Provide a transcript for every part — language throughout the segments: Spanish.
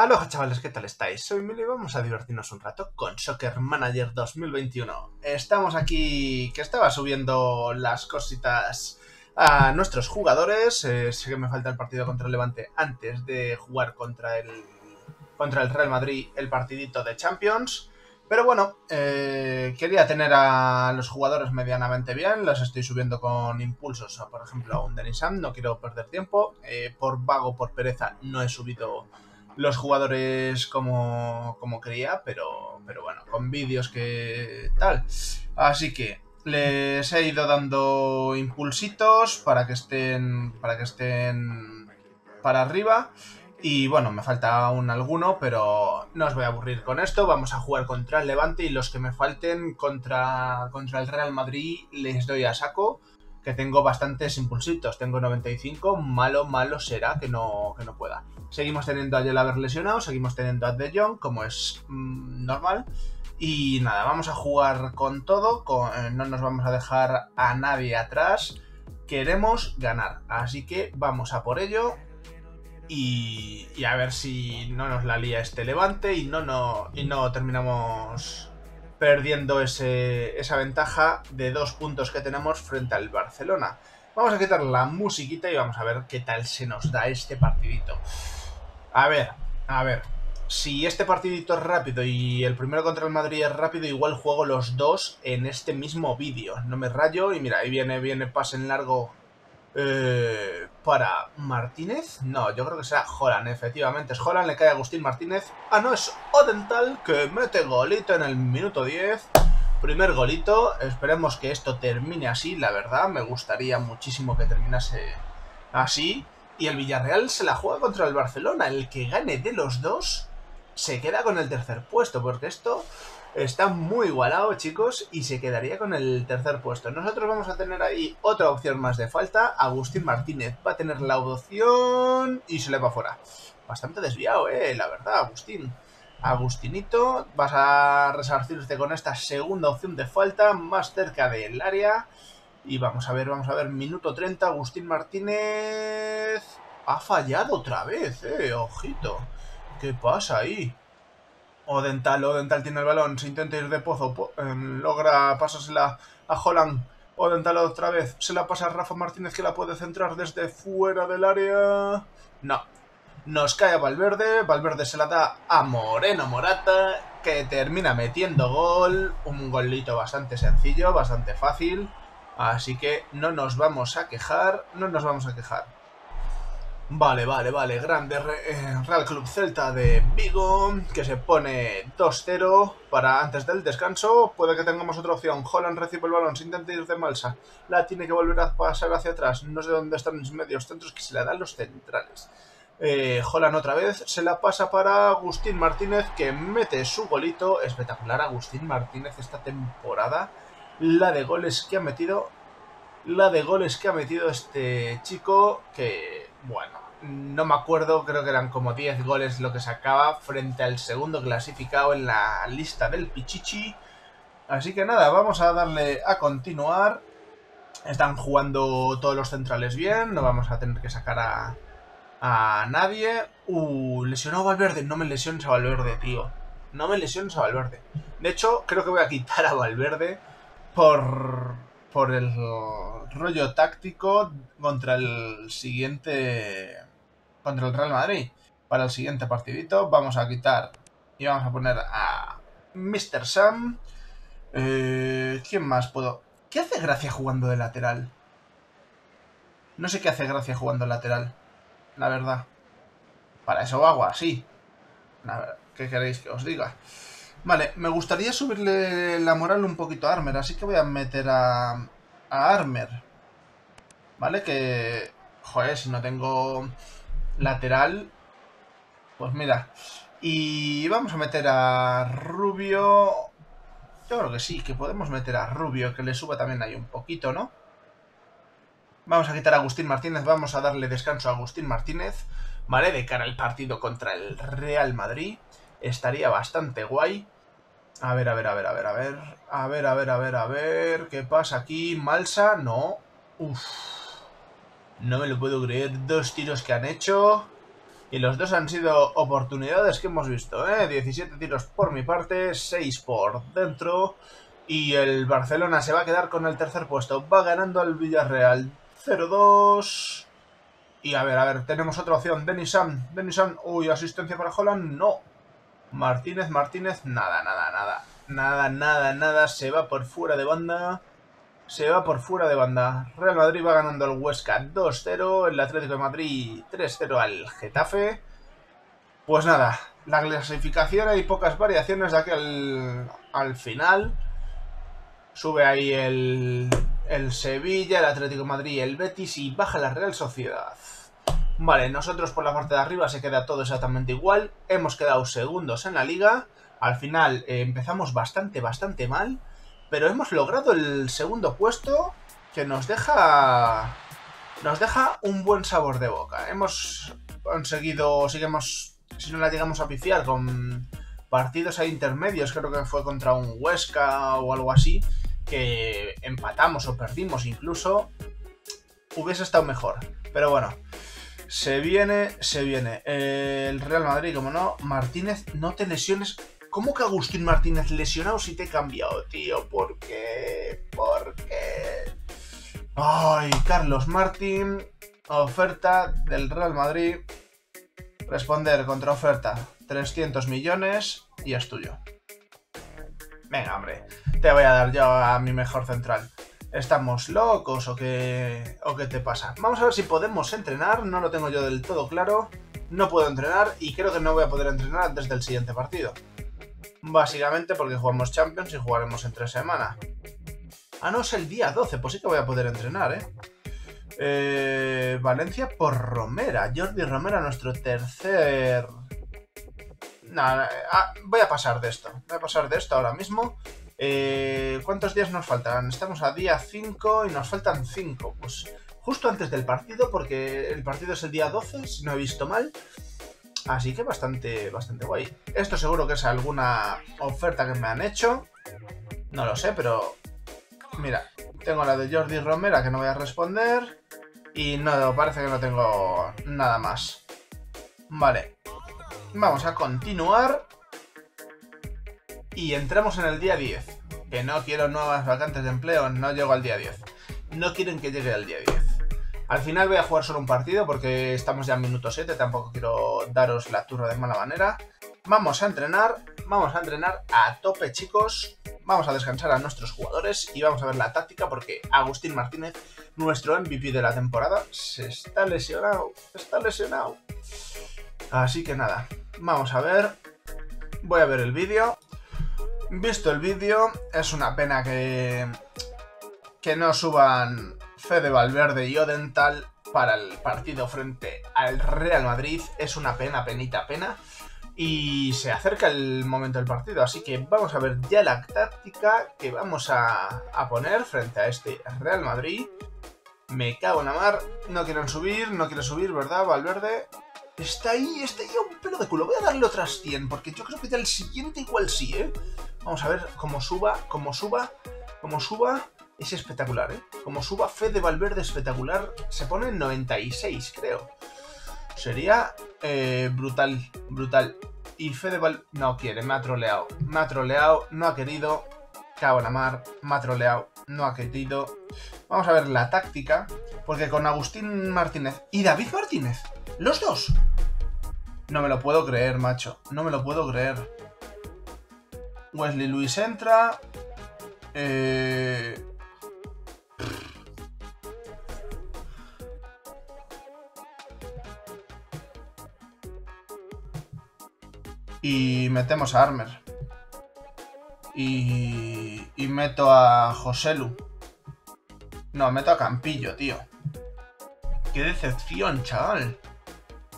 Aloha chavales, ¿qué tal estáis? Soy Mili y vamos a divertirnos un rato con Soccer Manager 2021. Estamos aquí, que estaba subiendo las cositas a nuestros jugadores. Eh, sé que me falta el partido contra el Levante antes de jugar contra el, contra el Real Madrid el partidito de Champions. Pero bueno, eh, quería tener a los jugadores medianamente bien, los estoy subiendo con impulsos, por ejemplo a un Denisam, no quiero perder tiempo, eh, por vago, por pereza, no he subido los jugadores como, como quería, pero, pero bueno, con vídeos que tal. Así que les he ido dando impulsitos para que estén, para que estén para arriba. Y bueno, me falta aún alguno, pero no os voy a aburrir con esto. Vamos a jugar contra el Levante y los que me falten contra, contra el Real Madrid les doy a saco. Que tengo bastantes impulsitos. Tengo 95. Malo, malo será que no, que no pueda. Seguimos teniendo a Yelaber lesionado. Seguimos teniendo a De Jong, como es mmm, normal. Y nada, vamos a jugar con todo. Con, eh, no nos vamos a dejar a nadie atrás. Queremos ganar. Así que vamos a por ello. Y, y, a ver si no nos la lía este levante y no, no, y no terminamos perdiendo ese, esa ventaja de dos puntos que tenemos frente al Barcelona. Vamos a quitar la musiquita y vamos a ver qué tal se nos da este partidito. A ver, a ver. Si este partidito es rápido y el primero contra el Madrid es rápido, igual juego los dos en este mismo vídeo. No me rayo y mira, ahí viene, viene pase en largo eh, para Martínez. No, yo creo que será Holland, efectivamente. Es Holland, le cae a Agustín Martínez. Ah, no, es Odental que mete golito en el minuto 10. Primer golito. Esperemos que esto termine así, la verdad. Me gustaría muchísimo que terminase así. Y el Villarreal se la juega contra el Barcelona. El que gane de los dos se queda con el tercer puesto, porque esto está muy igualado, chicos, y se quedaría con el tercer puesto. Nosotros vamos a tener ahí otra opción más de falta. Agustín Martínez va a tener la opción y se le va fuera. Bastante desviado, eh, la verdad, Agustín. Agustinito, vas a resarcirte con esta segunda opción de falta, más cerca del área. Y vamos a ver, vamos a ver, minuto 30, Agustín Martínez... Ha fallado otra vez, eh, ojito. ¿Qué pasa ahí? Odental, Odental tiene el balón, se intenta ir de pozo, po eh, logra pasársela a Holland. Odental otra vez, se la pasa a Rafa Martínez que la puede centrar desde fuera del área. No, nos cae a Valverde, Valverde se la da a Moreno Morata, que termina metiendo gol, un golito bastante sencillo, bastante fácil. Así que no nos vamos a quejar, no nos vamos a quejar. Vale, vale, vale. Grande eh, Real Club Celta de Vigo, que se pone 2-0 para antes del descanso. Puede que tengamos otra opción. Holland recibe el balón, se intenta ir de Malsa. La tiene que volver a pasar hacia atrás. No sé dónde están mis medios centros, que se la dan los centrales. Eh, Holland otra vez, se la pasa para Agustín Martínez, que mete su golito. Espectacular Agustín Martínez esta temporada. La de goles que ha metido. La de goles que ha metido este chico, que, bueno, no me acuerdo, creo que eran como 10 goles lo que sacaba frente al segundo clasificado en la lista del Pichichi. Así que nada, vamos a darle a continuar. Están jugando todos los centrales bien, no vamos a tener que sacar a, a nadie. Uh, lesionado Valverde, no me lesiones a Valverde, tío. No me lesiones a Valverde. De hecho, creo que voy a quitar a Valverde por, por el rollo táctico contra el siguiente contra el Real Madrid. Para el siguiente partidito vamos a quitar y vamos a poner a Mr. Sam. Eh, ¿Quién más puedo? ¿Qué hace Gracia jugando de lateral? No sé qué hace Gracia jugando lateral. La verdad. Para eso hago así. ¿Qué queréis que os diga? Vale, me gustaría subirle la moral un poquito a Armer, así que voy a meter a, a Armer. ¿Vale? Que... Joder, si no tengo lateral. Pues mira. Y vamos a meter a Rubio. Yo creo que sí, que podemos meter a Rubio, que le suba también ahí un poquito, ¿no? Vamos a quitar a Agustín Martínez, vamos a darle descanso a Agustín Martínez, ¿vale? De cara al partido contra el Real Madrid. Estaría bastante guay. A ver, a ver, a ver, a ver, a ver. A ver, a ver, a ver, a ver. ¿Qué pasa aquí? Malsa, no. Uf. No me lo puedo creer. Dos tiros que han hecho. Y los dos han sido oportunidades que hemos visto, ¿eh? 17 tiros por mi parte, 6 por dentro. Y el Barcelona se va a quedar con el tercer puesto. Va ganando al Villarreal 0-2. Y a ver, a ver, tenemos otra opción. Denison, Denison, uy, asistencia para Holland, no. Martínez, Martínez, nada, nada, nada. Nada, nada, nada, se va por fuera de banda. Se va por fuera de banda. Real Madrid va ganando al Huesca 2-0. El Atlético de Madrid 3-0 al Getafe. Pues nada, la clasificación hay pocas variaciones de aquí al, al final. Sube ahí el, el Sevilla, el Atlético de Madrid, el Betis y baja la Real Sociedad. Vale, nosotros por la parte de arriba se queda todo exactamente igual. Hemos quedado segundos en la liga. Al final eh, empezamos bastante, bastante mal. Pero hemos logrado el segundo puesto que nos deja... Nos deja un buen sabor de boca. Hemos conseguido, hemos, si no la llegamos a pifiar con partidos ahí intermedios, creo que fue contra un Huesca o algo así, que empatamos o perdimos incluso, hubiese estado mejor. Pero bueno, se viene, se viene. el Real Madrid, como no, Martínez, no te lesiones. ¿Cómo que Agustín Martínez lesionado si te he cambiado, tío? ¿Por qué? ¿Por qué? Ay, Carlos Martín, oferta del Real Madrid. Responder contra oferta, 300 millones y es tuyo. Venga, hombre, te voy a dar yo a mi mejor central. ¿Estamos locos o qué, o qué te pasa? Vamos a ver si podemos entrenar, no lo tengo yo del todo claro. No puedo entrenar y creo que no voy a poder entrenar antes del siguiente partido. Básicamente porque jugamos Champions y jugaremos en tres semanas. Ah, no, es el día 12, pues sí que voy a poder entrenar, ¿eh? eh Valencia por Romera. Jordi Romera, nuestro tercer... Nada, ah, voy a pasar de esto. Voy a pasar de esto ahora mismo. Eh, ¿Cuántos días nos faltan? Estamos a día 5 y nos faltan 5. Pues justo antes del partido, porque el partido es el día 12, si no he visto mal. Así que bastante, bastante guay. Esto seguro que es alguna oferta que me han hecho. No lo sé, pero... Mira, tengo la de Jordi Romera que no voy a responder. Y no, parece que no tengo nada más. Vale. Vamos a continuar y entramos en el día 10. Que no quiero nuevas vacantes de empleo, no llego al día 10. No quieren que llegue al día 10. Al final voy a jugar solo un partido porque estamos ya en minuto 7, tampoco quiero daros la turra de mala manera. Vamos a entrenar, vamos a entrenar a tope chicos, vamos a descansar a nuestros jugadores y vamos a ver la táctica porque Agustín Martínez, nuestro MVP de la temporada, se está lesionado, está lesionado. Así que nada, vamos a ver, voy a ver el vídeo Visto el vídeo, es una pena que, que no suban Fede Valverde y Odental para el partido frente al Real Madrid. Es una pena, penita, pena. Y se acerca el momento del partido, así que vamos a ver ya la táctica que vamos a, a poner frente a este Real Madrid. Me cago en la mar, no quieren subir, no quiere subir, ¿verdad, Valverde? Está ahí, está ahí a un pelo de culo. Voy a darle otras 100, porque yo creo que ya el siguiente igual sí, ¿eh? Vamos a ver cómo suba, cómo suba, cómo suba. Es espectacular, ¿eh? Como suba Fede Valverde espectacular. Se pone en 96, creo. Sería eh, brutal, brutal. Y Fede Valverde... No quiere, me ha troleado. Me ha troleado, no ha querido. Cago en la mar, me ha troleado, no ha querido. Vamos a ver la táctica. Porque con Agustín Martínez y David Martínez, los dos. No me lo puedo creer, macho. No me lo puedo creer. Wesley Luis entra. Eh... Y metemos a Armer. Y, y meto a Joselu. No, meto a Campillo, tío. Qué decepción, chaval.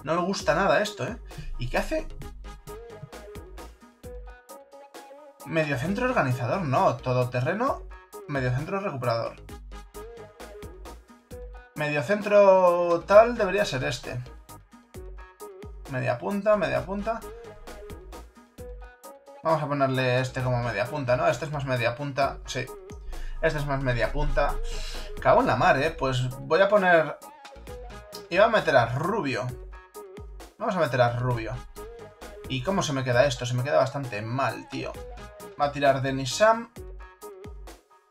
No me gusta nada esto, ¿eh? ¿Y qué hace? Mediocentro organizador, no. Todoterreno, mediocentro recuperador. Mediocentro tal debería ser este. Media punta, media punta. Vamos a ponerle este como media punta, ¿no? Este es más media punta, sí. Este es más media punta. Cago en la mar, ¿eh? Pues voy a poner... Iba a meter a Rubio. Vamos a meter a Rubio. ¿Y cómo se me queda esto? Se me queda bastante mal, tío. Va a tirar Denis Sam.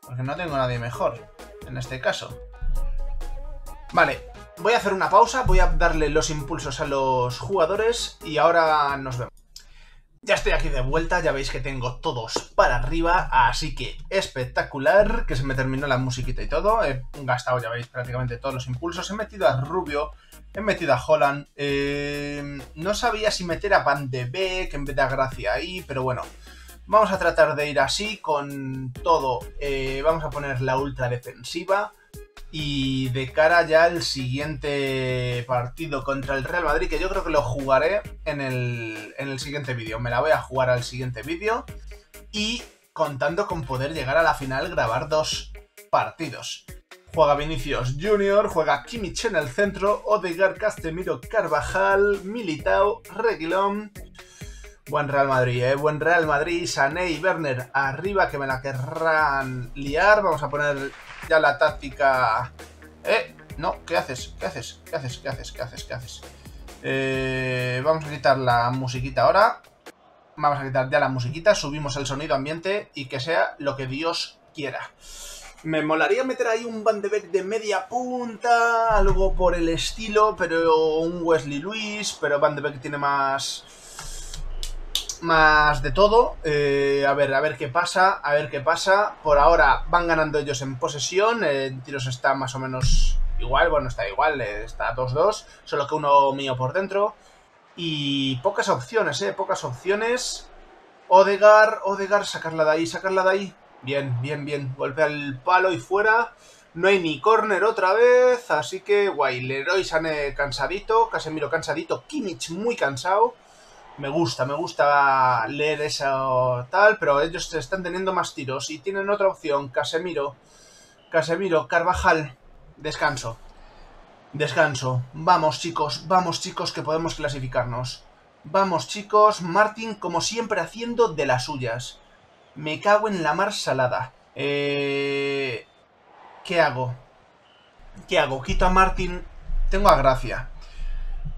Porque no tengo nadie mejor, en este caso. Vale, voy a hacer una pausa, voy a darle los impulsos a los jugadores y ahora nos vemos. Ya estoy aquí de vuelta, ya veis que tengo todos para arriba, así que espectacular, que se me terminó la musiquita y todo. He gastado, ya veis, prácticamente todos los impulsos. He metido a Rubio, he metido a Holland. Eh, no sabía si meter a Van de Beek en vez de a Gracia ahí, pero bueno. Vamos a tratar de ir así con todo. Eh, vamos a poner la ultra defensiva. Y de cara ya al siguiente partido contra el Real Madrid, que yo creo que lo jugaré en el, en el siguiente vídeo. Me la voy a jugar al siguiente vídeo. Y contando con poder llegar a la final, grabar dos partidos. Juega Vinicius Junior, juega Kimmich en el centro, Odegaard, Castemiro, Carvajal, Militao, Reguilón. Buen Real Madrid, ¿eh? Buen Real Madrid, Sané y Werner arriba que me la querrán liar. Vamos a poner ya la táctica... ¡Eh! No, ¿qué haces? ¿Qué haces? ¿Qué haces? ¿Qué haces? ¿Qué haces? ¿Qué haces? Eh, vamos a quitar la musiquita ahora. Vamos a quitar ya la musiquita, subimos el sonido ambiente y que sea lo que Dios quiera. Me molaría meter ahí un Van de Beek de media punta, algo por el estilo, pero un Wesley Luis, pero Van de Beek tiene más más de todo. Eh, a ver, a ver qué pasa, a ver qué pasa. Por ahora van ganando ellos en posesión. En tiros está más o menos igual. Bueno, está igual, eh, está 2-2. Solo que uno mío por dentro. Y pocas opciones, eh, pocas opciones. Odegar, Odegar, sacarla de ahí, sacarla de ahí. Bien, bien, bien. Golpea el palo y fuera. No hay ni corner otra vez, así que guay. Leroy Sane cansadito, Casemiro cansadito, Kimmich muy cansado. Me gusta, me gusta leer eso tal, pero ellos están teniendo más tiros y tienen otra opción, Casemiro. Casemiro, Carvajal, descanso. Descanso. Vamos chicos, vamos chicos que podemos clasificarnos. Vamos chicos, Martin como siempre haciendo de las suyas. Me cago en la mar salada. Eh... ¿Qué hago? ¿Qué hago? Quito a Martin. Tengo a Gracia.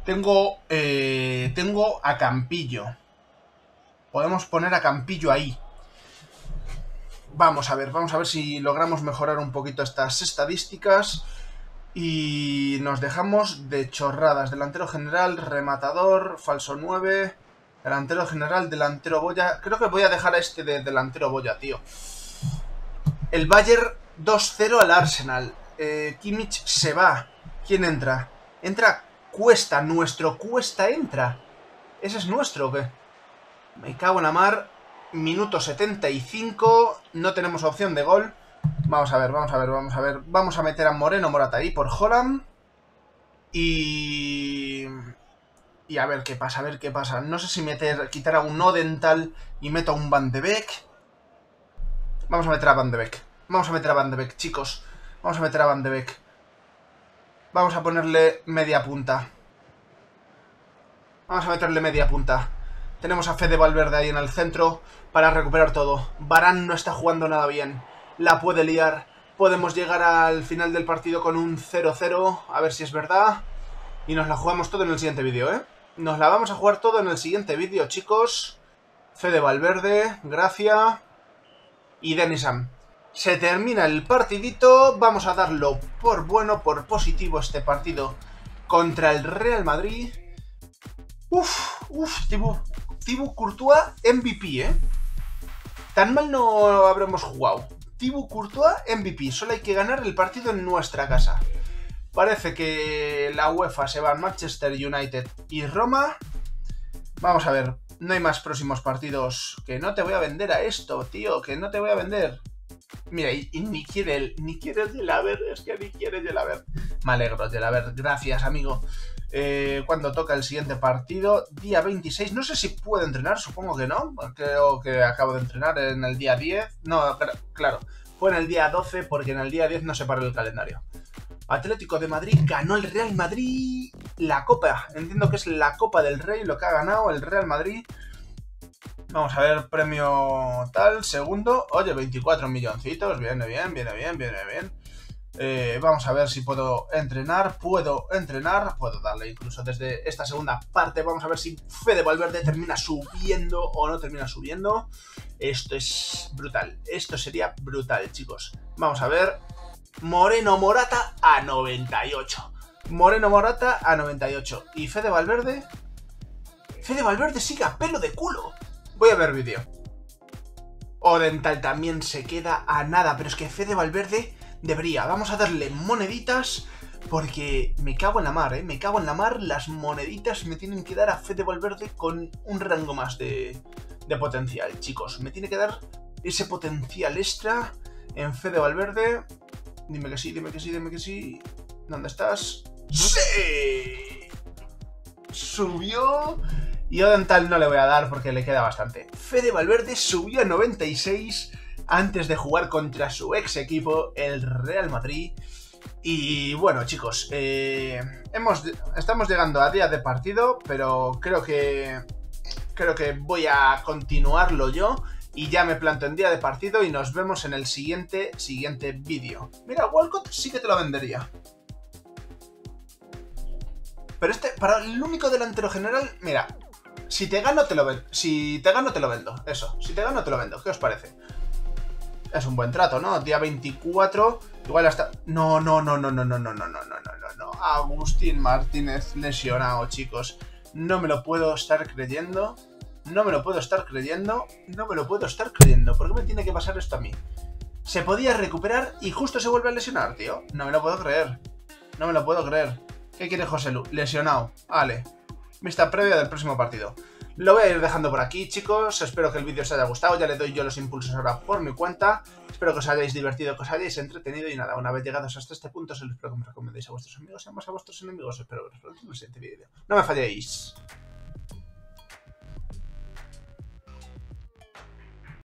Tengo, eh, tengo a Campillo. Podemos poner a Campillo ahí. Vamos a ver, vamos a ver si logramos mejorar un poquito estas estadísticas. Y nos dejamos de chorradas. Delantero general, rematador, falso 9. Delantero general, delantero boya. Creo que voy a dejar a este de delantero boya, tío. El Bayern 2-0 al Arsenal. Eh, Kimmich se va. ¿Quién entra? Entra Cuesta, nuestro Cuesta entra. ¿Ese es nuestro qué? Me cago en la mar. Minuto 75. No tenemos opción de gol. Vamos a ver, vamos a ver, vamos a ver. Vamos a meter a Moreno Morata ahí por Holland. Y... Y a ver qué pasa, a ver qué pasa. No sé si meter, quitar a un no dental y meto a un Van de Beek. Vamos a meter a Van de Beek. Vamos a meter a Van de Beek, chicos. Vamos a meter a Van de Beek. Vamos a ponerle media punta. Vamos a meterle media punta. Tenemos a Fede Valverde ahí en el centro para recuperar todo. Barán no está jugando nada bien. La puede liar. Podemos llegar al final del partido con un 0-0. A ver si es verdad. Y nos la jugamos todo en el siguiente vídeo, ¿eh? Nos la vamos a jugar todo en el siguiente vídeo, chicos. Fede Valverde, Gracia y Denisam. Se termina el partidito, vamos a darlo por bueno, por positivo este partido contra el Real Madrid. Uf, uf, Thibaut, Courtois MVP, ¿eh? Tan mal no habremos jugado. Thibaut Courtois MVP, solo hay que ganar el partido en nuestra casa. Parece que la UEFA se va a Manchester United y Roma. Vamos a ver, no hay más próximos partidos. Que no te voy a vender a esto, tío, que no te voy a vender. Mira, y, ni quiere ni quiere el ver, es que ni quiere el ver. Me alegro, ver, gracias, amigo. Eh, cuando toca el siguiente partido, día 26. No sé si puedo entrenar, supongo que no. Creo que acabo de entrenar en el día 10. No, claro, fue en el día 12 porque en el día 10 no se paró el calendario. Atlético de Madrid ganó el Real Madrid la Copa. Entiendo que es la Copa del Rey lo que ha ganado el Real Madrid Vamos a ver, premio tal, segundo. Oye, 24 milloncitos, viene bien, viene bien, viene bien. Eh, vamos a ver si puedo entrenar. Puedo entrenar. Puedo darle incluso desde esta segunda parte. Vamos a ver si Fede Valverde termina subiendo o no termina subiendo. Esto es brutal. Esto sería brutal, chicos. Vamos a ver. Moreno Morata a 98. Moreno Morata a 98. ¿Y Fede Valverde? Fede Valverde sigue a pelo de culo. Voy a ver vídeo. Odental también se queda a nada, pero es que Fede Valverde debería. Vamos a darle moneditas porque me cago en la mar, ¿eh? Me cago en la mar. Las moneditas me tienen que dar a Fede Valverde con un rango más de, de potencial, chicos. Me tiene que dar ese potencial extra en Fede Valverde. Dime que sí, dime que sí, dime que sí. ¿Dónde estás? ¡Sí! Subió. Y Odental no le voy a dar porque le queda bastante. Fede Valverde subió a 96 antes de jugar contra su ex equipo, el Real Madrid. Y bueno, chicos, eh, hemos, estamos llegando a día de partido, pero creo que creo que voy a continuarlo yo y ya me planto en día de partido y nos vemos en el siguiente siguiente vídeo. Mira, Walcott sí que te lo vendería. Pero este, para el único delantero general, mira, si te gano te lo vendo. Si te gano te lo vendo. Eso, si te gano te lo vendo. ¿Qué os parece? Es un buen trato, ¿no? Día 24, igual hasta... No, no, no, no, no, no, no, no, no, no, no, no. Agustín Martínez lesionado, chicos. No me lo puedo estar creyendo. No me lo puedo estar creyendo. No me lo puedo estar creyendo. ¿Por qué me tiene que pasar esto a mí? Se podía recuperar y justo se vuelve a lesionar, tío. No me lo puedo creer. No me lo puedo creer. ¿Qué quiere José Lu? Lesionado. Vale. Vista previa del próximo partido. Lo voy a ir dejando por aquí, chicos. Espero que el vídeo os haya gustado. Ya le doy yo los impulsos ahora por mi cuenta. Espero que os hayáis divertido, que os hayáis entretenido. Y nada, una vez llegados hasta este punto, os espero que me recomendéis a vuestros amigos y a vuestros enemigos. Espero veros pronto en el siguiente vídeo. No me falléis.